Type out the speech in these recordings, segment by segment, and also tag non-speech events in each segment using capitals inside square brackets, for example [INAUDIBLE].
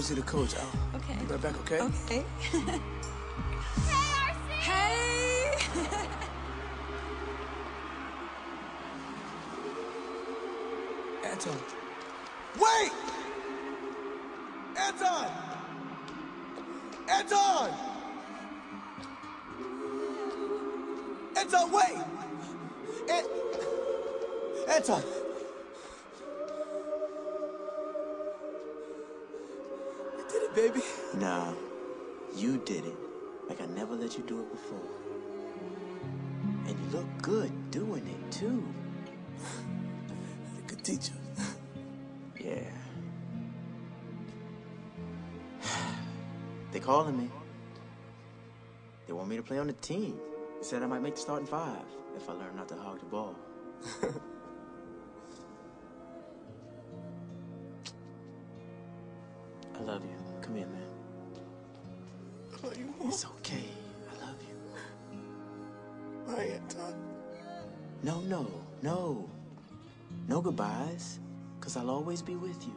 see the coach, Al. Okay. Be right back, okay? Okay. [LAUGHS] hey! Antoine. Wait! Antoine! Antoine! Antoine, wait! An- Antoine! It, baby. Nah, you did it. Like I never let you do it before. And you look good doing it too. A good teacher. [LAUGHS] Yeah. they calling me. They want me to play on the team. They said I might make the starting five if I learn not to hog the ball. [LAUGHS] I love you. Come here, man. I love you more. It's okay. I love you. Bye, Antoine. No, no, no. No goodbyes, because I'll always be with you.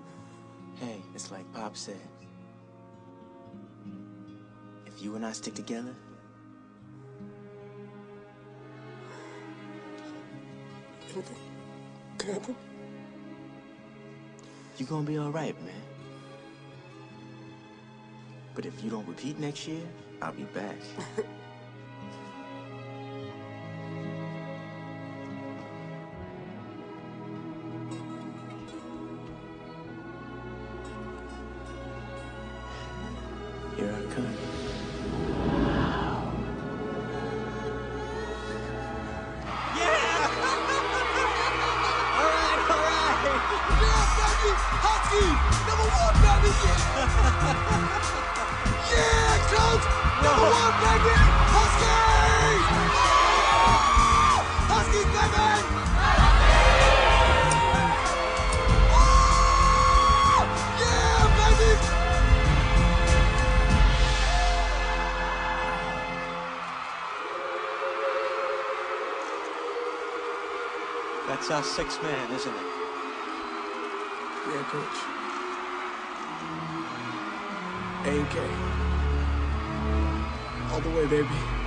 Hey, it's like Pop said. If you and I stick together, Anything can happen? you're gonna be all right, man. But if you don't repeat next year, I'll be back. [LAUGHS] Here I come. Husky! Number one, coach! One, baby! Husky! Husky! Oh! Yeah, baby! That's our sixth man, isn't it? Yeah, coach. A and K. All the way, baby.